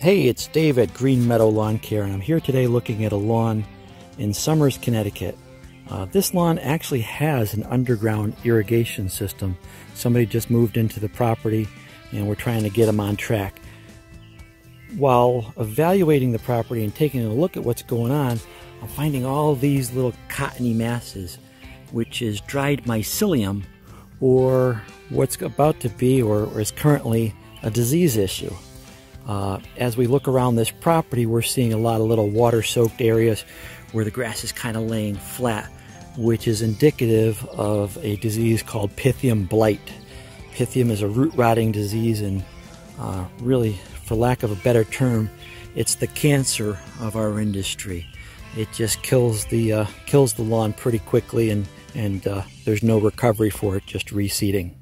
Hey, it's Dave at Green Meadow Lawn Care, and I'm here today looking at a lawn in Somers, Connecticut. Uh, this lawn actually has an underground irrigation system. Somebody just moved into the property, and we're trying to get them on track. While evaluating the property and taking a look at what's going on, I'm finding all these little cottony masses, which is dried mycelium, or what's about to be, or, or is currently, a disease issue. Uh, as we look around this property, we're seeing a lot of little water soaked areas where the grass is kind of laying flat, which is indicative of a disease called Pythium blight. Pythium is a root rotting disease, and uh, really, for lack of a better term, it's the cancer of our industry. It just kills the uh, kills the lawn pretty quickly, and and uh, there's no recovery for it, just reseeding.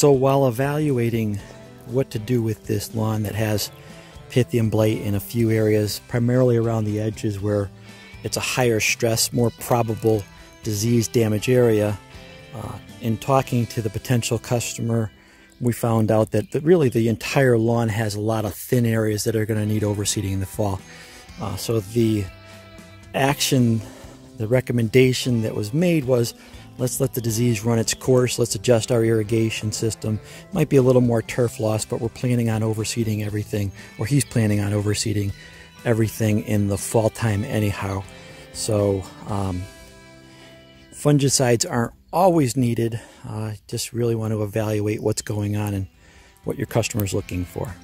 So while evaluating what to do with this lawn that has Pythium blight in a few areas, primarily around the edges where it's a higher stress, more probable disease damage area, uh, in talking to the potential customer, we found out that the, really the entire lawn has a lot of thin areas that are going to need overseeding in the fall. Uh, so the action, the recommendation that was made was Let's let the disease run its course. Let's adjust our irrigation system. Might be a little more turf loss, but we're planning on overseeding everything, or he's planning on overseeding everything in the fall time anyhow. So um, fungicides aren't always needed. Uh, just really want to evaluate what's going on and what your customer is looking for.